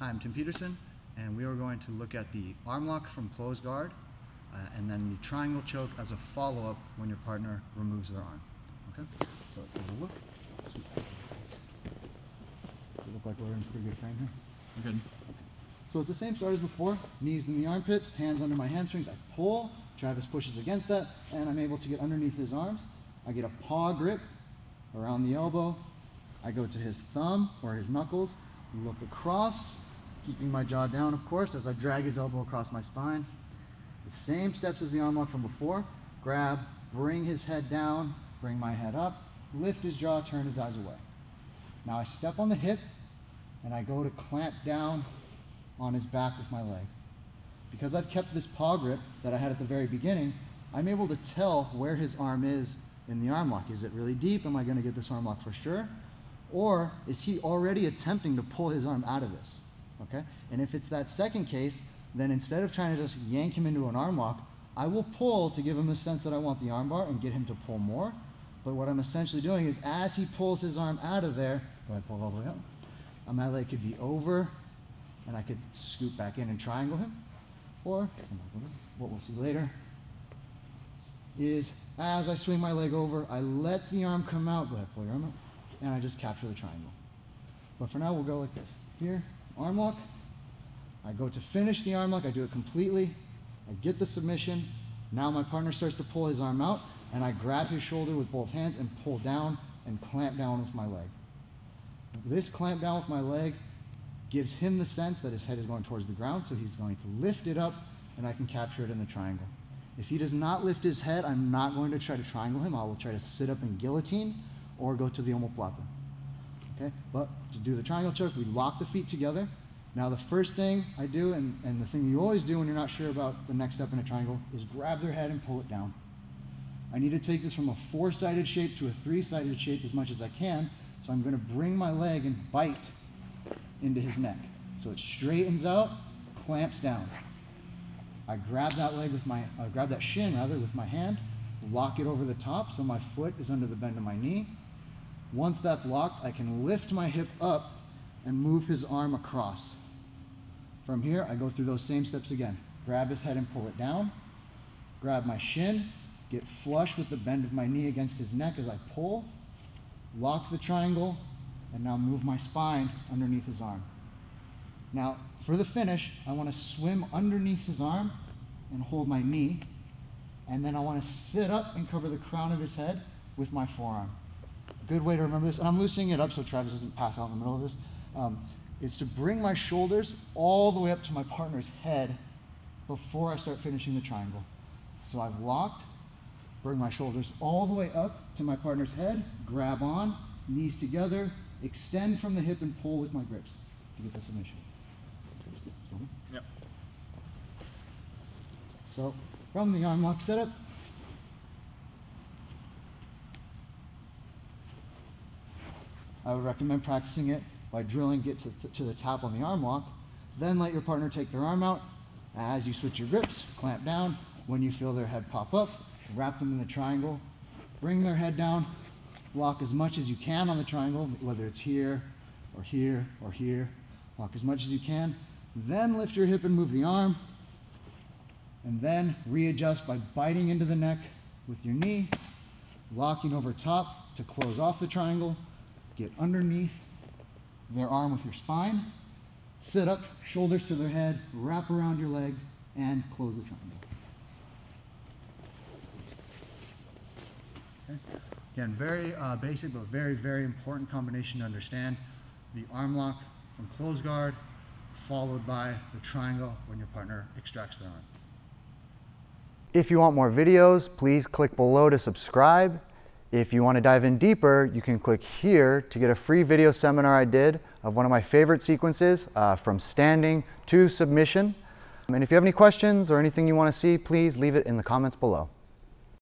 Hi, I'm Tim Peterson, and we are going to look at the arm lock from closed guard, uh, and then the triangle choke as a follow-up when your partner removes their arm. Okay, so let's have a look. Does it look like we're in pretty good frame here? Good. So it's the same start as before. Knees in the armpits, hands under my hamstrings. I pull. Travis pushes against that, and I'm able to get underneath his arms. I get a paw grip around the elbow. I go to his thumb or his knuckles, look across, keeping my jaw down, of course, as I drag his elbow across my spine. The same steps as the arm lock from before. Grab, bring his head down, bring my head up, lift his jaw, turn his eyes away. Now I step on the hip and I go to clamp down on his back with my leg. Because I've kept this paw grip that I had at the very beginning, I'm able to tell where his arm is in the arm lock. Is it really deep? Am I going to get this arm lock for sure? Or is he already attempting to pull his arm out of this? Okay? And if it's that second case, then instead of trying to just yank him into an arm lock, I will pull to give him the sense that I want the arm bar and get him to pull more. But what I'm essentially doing is as he pulls his arm out of there, go ahead, pull all the way up. My leg could be over, and I could scoop back in and triangle him. Or, what we'll see later, is as I swing my leg over, I let the arm come out, go ahead, pull your arm out, and I just capture the triangle. But for now, we'll go like this. Here, arm lock. I go to finish the arm lock, I do it completely. I get the submission. Now my partner starts to pull his arm out, and I grab his shoulder with both hands and pull down and clamp down with my leg. This clamp down with my leg gives him the sense that his head is going towards the ground, so he's going to lift it up and I can capture it in the triangle. If he does not lift his head, I'm not going to try to triangle him. I will try to sit up and guillotine or go to the omoplata. Okay, but to do the triangle choke, we lock the feet together. Now the first thing I do, and, and the thing you always do when you're not sure about the next step in a triangle, is grab their head and pull it down. I need to take this from a four-sided shape to a three-sided shape as much as I can, so I'm going to bring my leg and bite into his neck. So it straightens out, clamps down. I grab that leg with my, I grab that shin rather with my hand, lock it over the top so my foot is under the bend of my knee. Once that's locked, I can lift my hip up and move his arm across. From here, I go through those same steps again. Grab his head and pull it down. Grab my shin, get flush with the bend of my knee against his neck as I pull. Lock the triangle, and now move my spine underneath his arm. Now, for the finish, I want to swim underneath his arm and hold my knee. And then I want to sit up and cover the crown of his head with my forearm. Good way to remember this, and I'm loosening it up so Travis doesn't pass out in the middle of this, um, is to bring my shoulders all the way up to my partner's head before I start finishing the triangle. So I've locked, bring my shoulders all the way up to my partner's head, grab on, knees together, extend from the hip and pull with my grips to get the submission. Yep. So from the arm lock setup, I would recommend practicing it by drilling it to, to the top on the arm lock. Then let your partner take their arm out. As you switch your grips, clamp down. When you feel their head pop up, wrap them in the triangle, bring their head down, lock as much as you can on the triangle, whether it's here or here or here. Lock as much as you can. Then lift your hip and move the arm. And then readjust by biting into the neck with your knee, locking over top to close off the triangle. Get underneath their arm with your spine. Sit up, shoulders to their head, wrap around your legs, and close the triangle. Okay. Again, very uh, basic, but very, very important combination to understand. The arm lock from close guard, followed by the triangle when your partner extracts their arm. If you want more videos, please click below to subscribe. If you want to dive in deeper, you can click here to get a free video seminar I did of one of my favorite sequences uh, from standing to submission. And if you have any questions or anything you want to see, please leave it in the comments below.